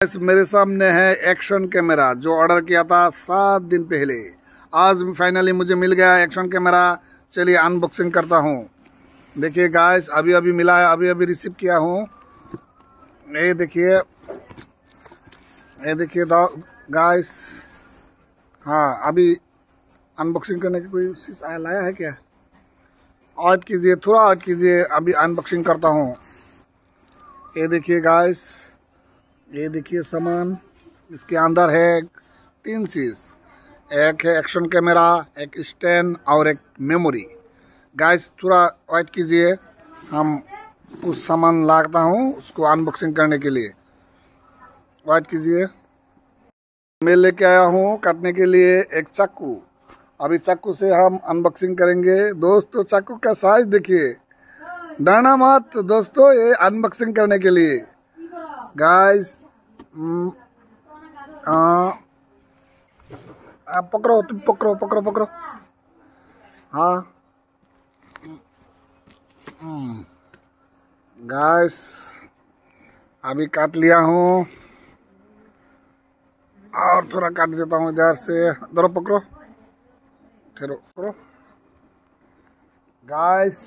Guys मेरे सामने है एक्शन कैमरा जो ऑर्डर किया था सात दिन पहले। आज फाइनली मुझे मिल गया एक्शन कैमरा चलिए अनबॉक्सिंग करता हूँ। देखिए गाइस अभी अभी मिला है अभी अभी रिसीव किया हूँ। ये देखिए ये देखिए गाइस हाँ अभी अनबॉक्सिंग करने की कोई चीज़ लाया है क्या? ऑर्ड कीजिए, थोड़ा ऑर्ड कीजिए, अभी अनबॉक्सिंग करता हूँ। ये देखिए गाइस ये देखिए सामान, इसके अंदर है तीन चीज़। एक है एक्शन कैमरा एक स्टैंड और एक मेमोरी गाइस थोड़ा वेट कीजिए। हम उस सामान लाता हूँ, उसको अनबॉक्सिंग करने के लिए। वेट कीजिए। मैं लेके आया हूँ काटने के लिए एक चाकू। अभी चाकू से हम अनबॉक्सिंग करेंगे। दोस्तों, चाकू का साइज़ देखिए। डरना मत, दोस्तों, ये अनबॉक्सिंग करने के लिए। हम्म, आप पकड़ो तुम पकड़ो पकड़ो पकड़ो हाँ गाइस अभी काट लिया हूँ। और थोड़ा काट देता हूँ इधर से। दरो पकड़ो। ठहरो पकड़ो। गाइस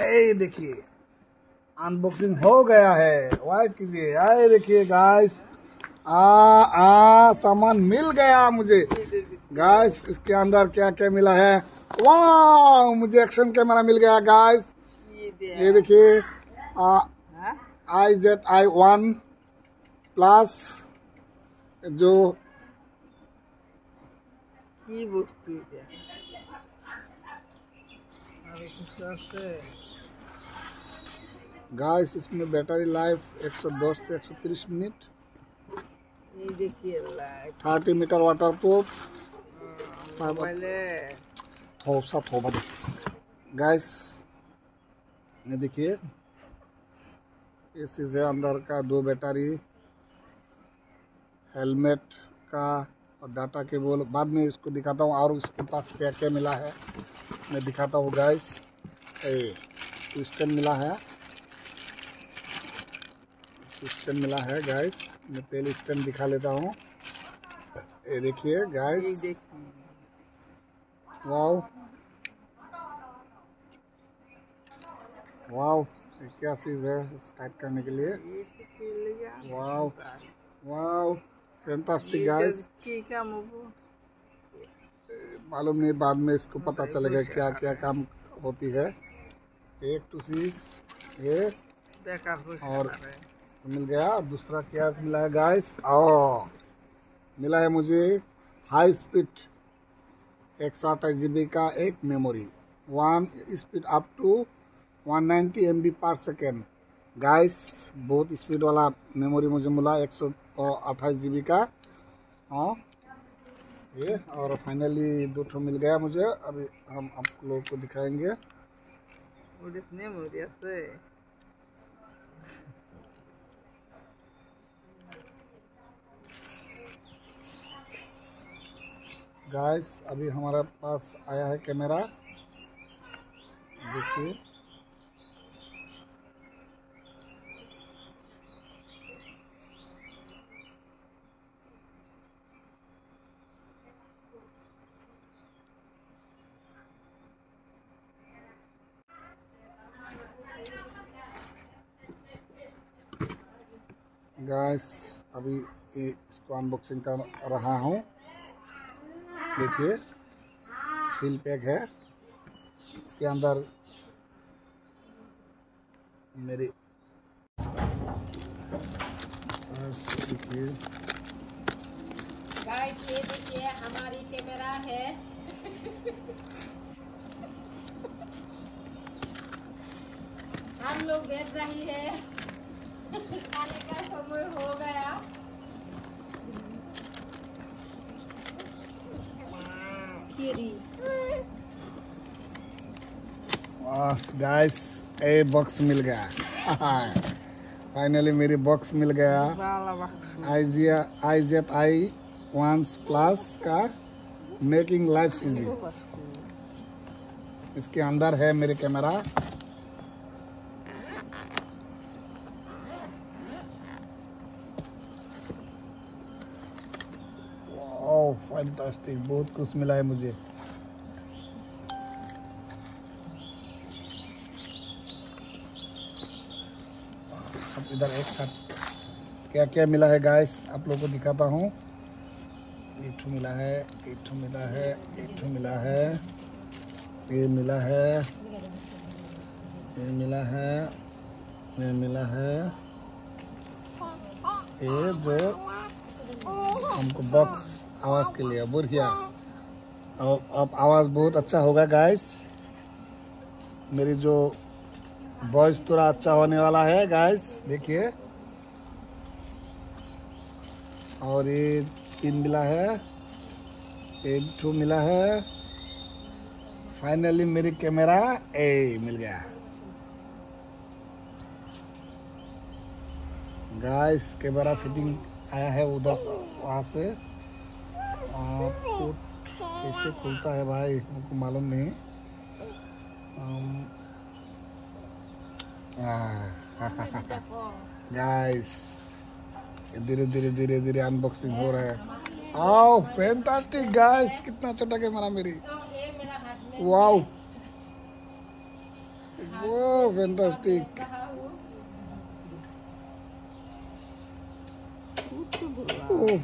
ए देखिए। अनबॉक्सिंग हो गया है वाइट कीजिए आए देखिए गाइस आ आ सामान मिल गया मुझे गाइस इसके अंदर क्या क्या मिला है वाह मुझे एक्शन कैमरा मिल गया गाइस ये देखिए I Z I OnePlus जो কি বস্তু এটা আরে কিছু আছে गाइस इसमें बैटरी लाइफ 110 से 130 मिनट ये देखिए लाइट 30 मीटर वाटर प्रूफ पहले थोसा थोबा गाइस ये देखिए। इस चीज़ है अंदर का दो बैटरी हेलमेट का और डाटा केबल बाद में इसको दिखाता हूँ और इसके पास क्या क्या मिला है। मैं दिखाता हूँ गाइस ए ट्विस्टन मिला है। स्टेम मिला है गाइस मैं पहले स्टेम दिखा लेता हूँ। ये देखिए गाइस वाव वाव क्या चीज़ है स्टार्ट करने के लिए? वाव वाव फैंटास्टिक गाइस मालूम नहीं बाद में इसको पता चलेगा क्या क्या काम होती है। एक टू सीज ये। और मिल गया और दूसरा क्या मिला है गाइस ओ मिला है मुझे हाई स्पीड एक सौ अट्ठाईस जी बी का एक memory one speed up to 190 ninety M B पर सेकेंड गाइस बहुत स्पीड वाला मेमोरी मुझे मिला, एक सौ अट्ठाईस जी बी का। हाँ। ये और फाइनली दो ठो मिल गया मुझे। अभी हम आप लोगों को दिखाएँगे। गाइस अभी हमारे पास आया है कैमरा। देखिए। गाइस अभी इसको अनबॉक्सिंग कर रहा हूँ। देखिए, सील पैक है। इसके अंदर मेरी देखिए। हमारी कैमरा है। हम लोग बेच रही है। खाने का समय हो गया। गाइस ए बॉक्स मिल गया। फाइनली मेरी बॉक्स मिल गया। आईजिया आईजेप आई वंस प्लस का मेकिंग लाइफ इजी इसके अंदर है मेरे कैमरा फैंटास्टिक बहुत कुछ मिला है मुझे। अब इधर एक साथ क्या क्या मिला है गाइस आप लोगों को दिखाता हूँ। एक मिला है एक मिला है एक मिला है, ये मिला है, ये मिला है, ये मिला है। ये जो हमको बॉक्स आवाज़ के लिए, बढ़िया। अब अब आवाज़ बहुत अच्छा होगा गाइस मेरी जो वॉइस थोड़ा अच्छा होने वाला है गाइस देखिए। और ये तीन मिला है। एक ठो मिला है। फाइनली मेरी कैमरा ए मिल गया। गाइस कैमरा फिटिंग आया है उधर वहाँ से। आपको कैसे खुलता है भाई? हमको मालूम नहीं। गाइस धीरे धीरे धीरे धीरे अनबॉक्सिंग हो रहा है। आओ फैंटास्टिक गाइस कितना छोटा कैमरा मेरी। वाओ वो फैंटास्टिक ओह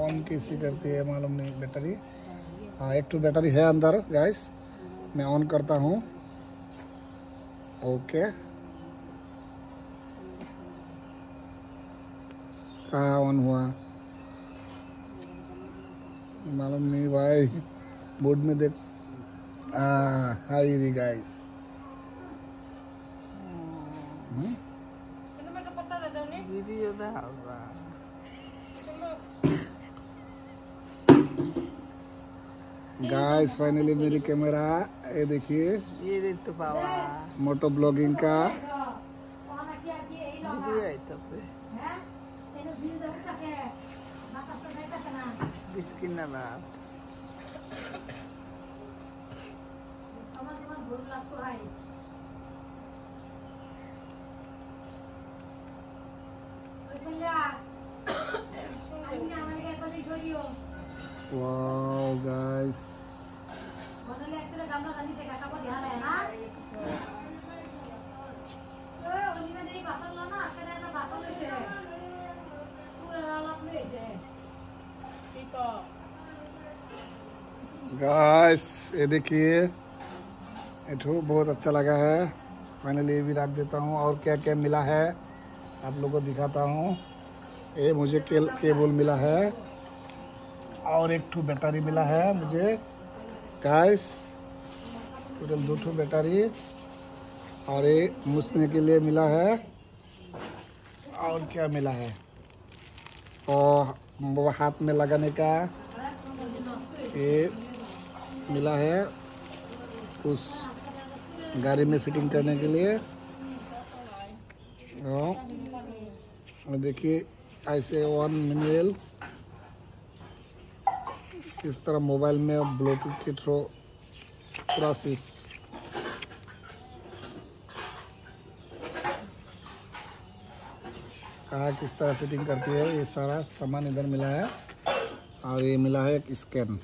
ऑन कैसे करती है मालूम नहीं बैटरी हाँ एक तो बैटरी है अंदर गैस मैं ऑन करता हूँ। ओके कहाँ ऑन हुआ? मालूम नहीं भाई। बोर्ड में देख। हाँ हाई दी guys Ano man kapata guys finally मेरी कैमरा ये देखिए। ये रितु बाबा। मोटो ब्लॉगिंग का। वाह गाइस ये देखिए, ये बहुत अच्छा लगा है। फाइनली ये भी रख देता हूँ और क्या क्या मिला है, आप लोगों को दिखाता हूँ। ये मुझे केल, केबल मिला है और एक ठू बैटरी मिला है मुझे। गाइस टोटल दो बैटरी और ये मुसने के लिए मिला है। और क्या मिला है? और हाथ में लगाने का ये मिला है उस गाड़ी में फिटिंग करने के लिए। और देखिए, ऐसे वन मैनुअल किस तरह मोबाइल में ब्लूटूथ के थ्रू प्रोसेस कहा किस तरह फिटिंग करती है, ये सारा सामान इधर मिला है, और ये मिला है एक स्कैन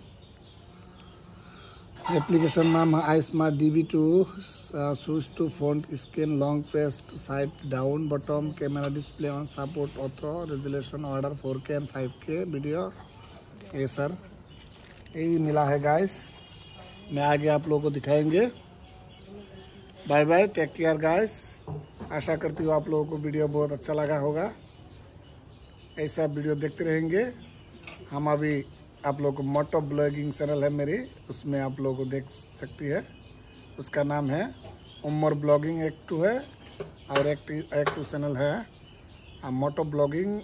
एप्लीकेशन नाम है I smart D B to switch to front scan long press to side down button camera display on support auto resolution order four K and five K video ये सर यही मिला है guys मैं आगे आप लोगों को दिखाएँगे। Bye bye take care guys आशा करती हूँ आप लोगों को वीडियो बहुत अच्छा लगा होगा। ऐसा वीडियो देखते रहेंगे। हम अभी आप लोगों को मोटो ब्लॉगिंग चैनल है मेरी, उसमें आप लोगों को देख सकती है। उसका नाम है उमर ब्लॉगिंग एक टू है, और एक एक टू चैनल है। मोटो ब्लॉगिंग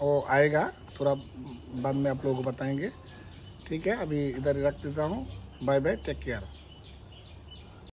वो आएगा, थोड़ा बाद में आप लोगों को बताएँगे। ठीक है, अभी इधर रख देता हूँ। Bye bye, take care.